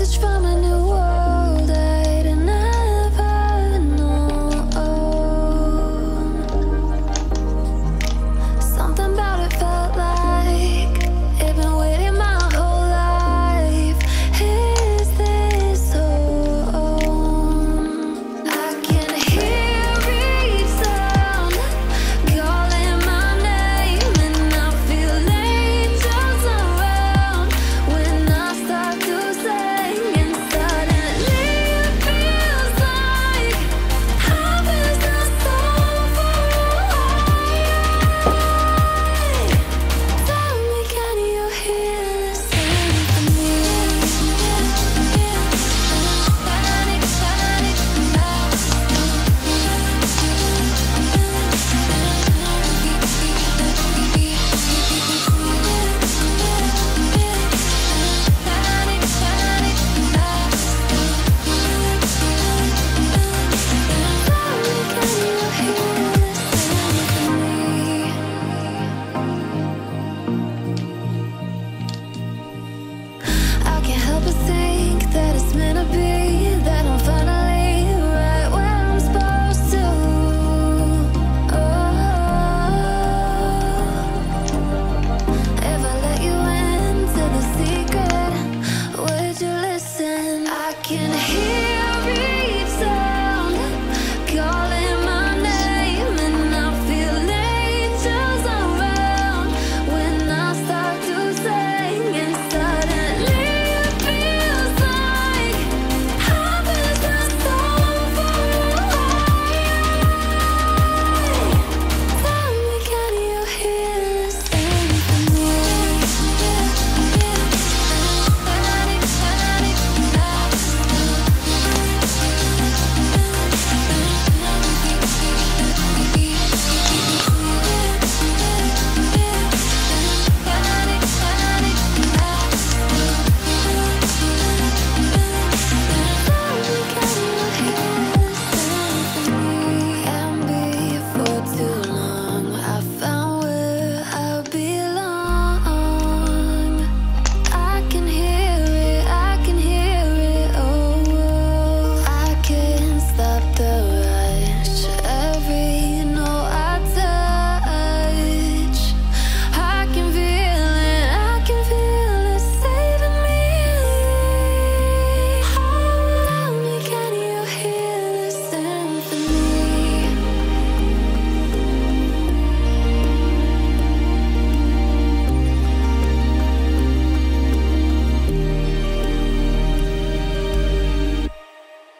message from a